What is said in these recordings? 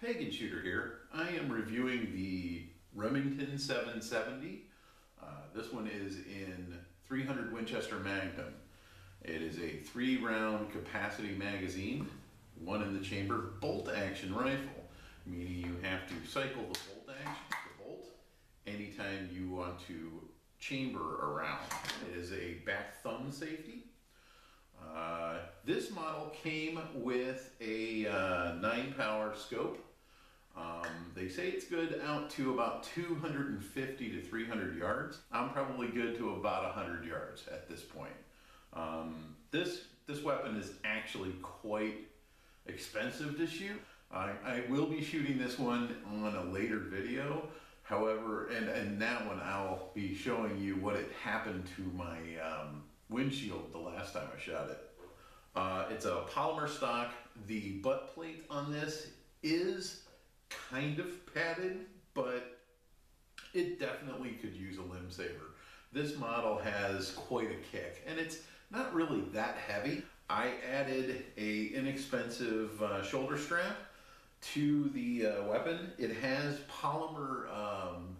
Pagan Shooter here. I am reviewing the Remington 770. Uh, this one is in 300 Winchester Magnum. It is a three round capacity magazine, one in the chamber bolt action rifle, meaning you have to cycle the bolt action, the bolt, anytime you want to chamber around. It is a back thumb safety. Uh, this model came with a uh, 9 power scope um, they say it's good out to about 250 to 300 yards. I'm probably good to about 100 yards at this point. Um, this, this weapon is actually quite expensive to shoot. I, I will be shooting this one on a later video. However, and, and that one I'll be showing you what it happened to my um, windshield the last time I shot it. Uh, it's a polymer stock. The butt plate on this is kind of padded, but it definitely could use a LimbSaver. This model has quite a kick, and it's not really that heavy. I added a inexpensive uh, shoulder strap to the uh, weapon. It has polymer um,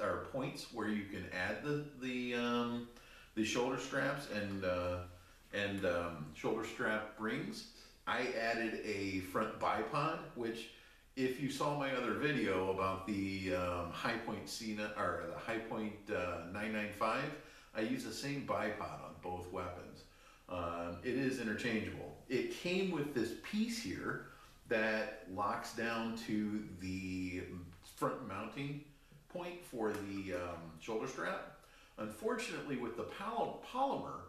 or points where you can add the the um, the shoulder straps and uh, and um, shoulder strap rings. I added a front bipod, which if you saw my other video about the um, Hi-Point C or the Hi-Point uh, 995, I use the same bipod on both weapons. Um, it is interchangeable. It came with this piece here that locks down to the front mounting point for the um, shoulder strap. Unfortunately, with the polymer,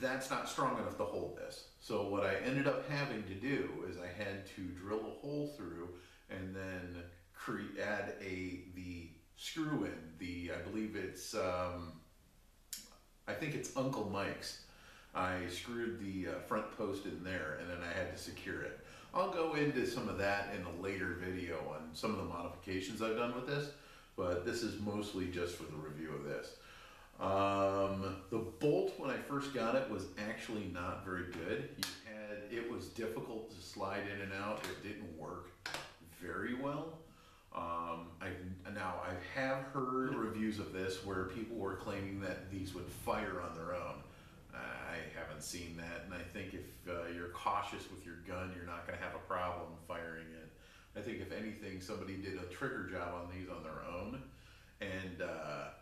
that's not strong enough to hold this. So what I ended up having to do is I had to drill a hole through and then create add a the screw in the I believe it's um, I think it's Uncle Mike's. I screwed the uh, front post in there and then I had to secure it. I'll go into some of that in a later video on some of the modifications I've done with this, but this is mostly just for the review of this. Um, the bolt when I first got it was actually not very good. Had it was difficult to slide in and out. It didn't work very well. Um, I now I have heard reviews of this where people were claiming that these would fire on their own. I haven't seen that, and I think if uh, you're cautious with your gun, you're not going to have a problem firing it. I think if anything, somebody did a trigger job on these on their own, and uh,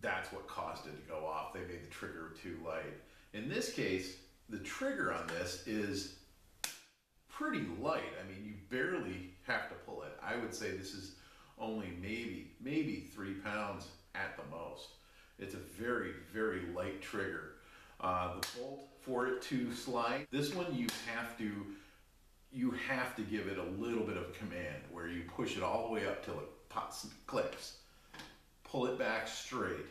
that's what caused it to go off. They made the trigger too light. In this case, the trigger on this is pretty light. I mean, you barely have to pull it. I would say this is only maybe, maybe three pounds at the most. It's a very, very light trigger. Uh, the bolt for it to slide, this one you have to, you have to give it a little bit of command where you push it all the way up till it pops, and clicks pull it back straight,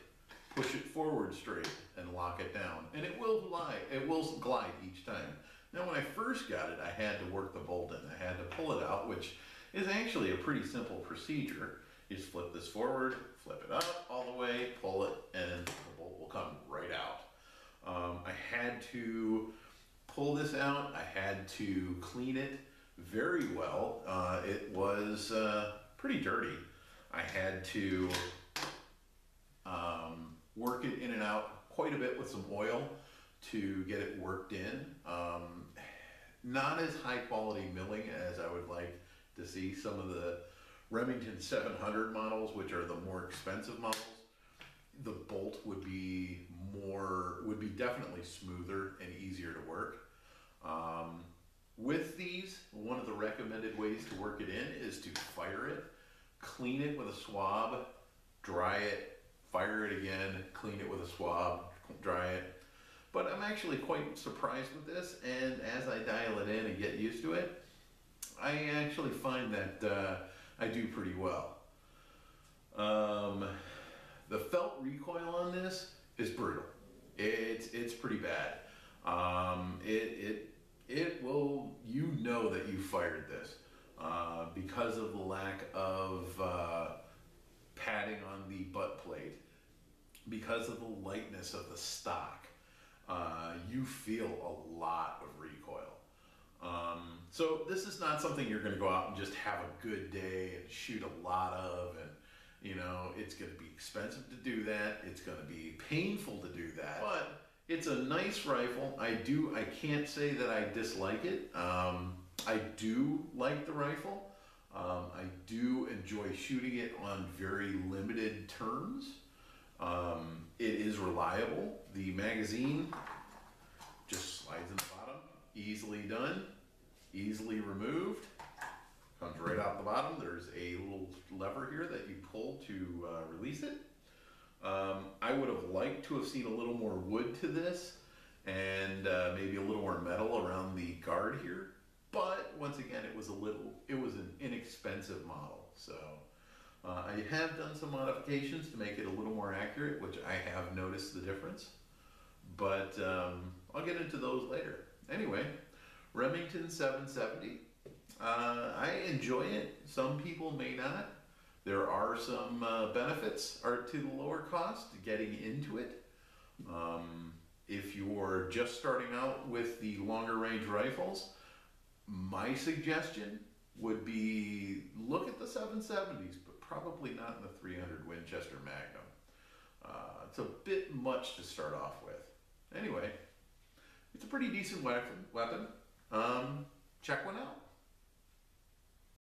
push it forward straight, and lock it down. And it will glide, it will glide each time. Now when I first got it, I had to work the bolt in. I had to pull it out, which is actually a pretty simple procedure. You just flip this forward, flip it up all the way, pull it, and the bolt will come right out. Um, I had to pull this out. I had to clean it very well. Uh, it was uh, pretty dirty. I had to work it in and out quite a bit with some oil to get it worked in. Um, not as high quality milling as I would like to see some of the Remington 700 models, which are the more expensive models. The bolt would be more, would be definitely smoother and easier to work. Um, with these, one of the recommended ways to work it in is to fire it, clean it with a swab, dry it, fire it again, clean it with a swab, dry it. But I'm actually quite surprised with this, and as I dial it in and get used to it, I actually find that uh, I do pretty well. Um, the felt recoil on this is brutal. It's it's pretty bad. Um, it it it will you know that you fired this uh, because of the lack of uh, padding on the butt plate, because of the lightness of the stock, uh, you feel a lot of recoil. Um, so this is not something you're going to go out and just have a good day and shoot a lot of, and you know it's going to be expensive to do that. It's going to be painful to do that, but it's a nice rifle. I do. I can't say that I dislike it. Um, I do like the rifle. Um, I do enjoy shooting it on very limited terms. Um, it is reliable. The magazine just slides in the bottom, easily done, easily removed. Comes right out the bottom. There's a little lever here that you pull to uh, release it. Um, I would have liked to have seen a little more wood to this and uh, maybe a little more metal around the guard here. But once again, it was a little, it was an inexpensive model. So uh, I have done some modifications to make it a little more accurate, which I have noticed the difference. But um, I'll get into those later. Anyway, Remington 770. Uh, I enjoy it. Some people may not. There are some uh, benefits are to the lower cost getting into it. Um, if you're just starting out with the longer range rifles, my suggestion would be look at the 770s, but probably not in the 300 Winchester Magnum. Uh, it's a bit much to start off with. Anyway, it's a pretty decent weapon. Um, check one out.